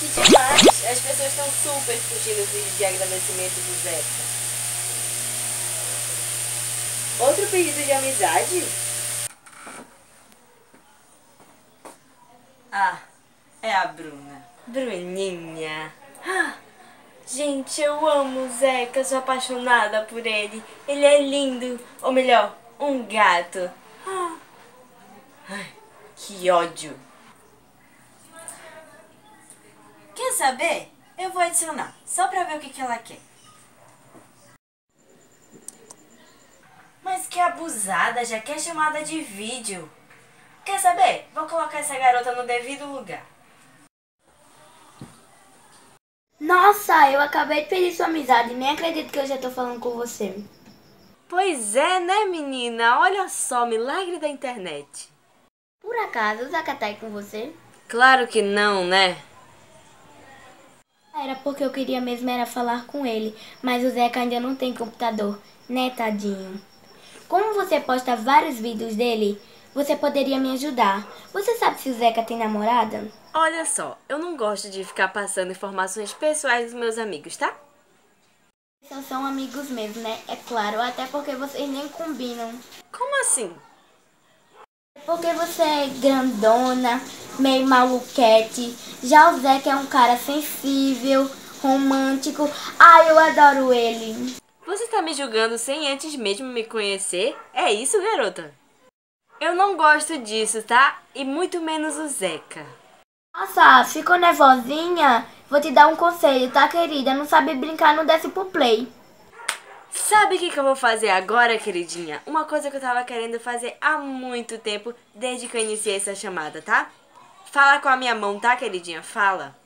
Demais! As pessoas estão super curtindo o vídeo de agradecimento do Zeca. Outro pedido de amizade? Ah, é a Bruna. Bruninha. Ah, gente, eu amo o Zeca, sou apaixonada por ele. Ele é lindo, ou melhor, um gato. Ah. Ai, que ódio. Quer saber? Eu vou adicionar, só pra ver o que, que ela quer. Mas que abusada, já quer chamada de vídeo. Quer saber? Vou colocar essa garota no devido lugar. Nossa, eu acabei de pedir sua amizade. Nem acredito que eu já tô falando com você. Pois é, né, menina? Olha só, milagre da internet. Por acaso, o Zeca aí com você? Claro que não, né? Era porque eu queria mesmo era falar com ele, mas o Zeca ainda não tem computador, né, tadinho? Como você posta vários vídeos dele, você poderia me ajudar. Você sabe se o Zeca tem namorada? Olha só, eu não gosto de ficar passando informações pessoais dos meus amigos, tá? Só são amigos mesmo, né? É claro, até porque vocês nem combinam. Como assim? Porque você é grandona, meio maluquete. Já o Zeca é um cara sensível, romântico. Ai, eu adoro ele. Você tá me julgando sem antes mesmo me conhecer? É isso, garota? Eu não gosto disso, tá? E muito menos o Zeca. Nossa, ficou nervosinha? Vou te dar um conselho, tá, querida? Não sabe brincar, não desce pro play. Sabe o que, que eu vou fazer agora, queridinha? Uma coisa que eu tava querendo fazer há muito tempo, desde que eu iniciei essa chamada, tá? Fala com a minha mão, tá, queridinha? Fala.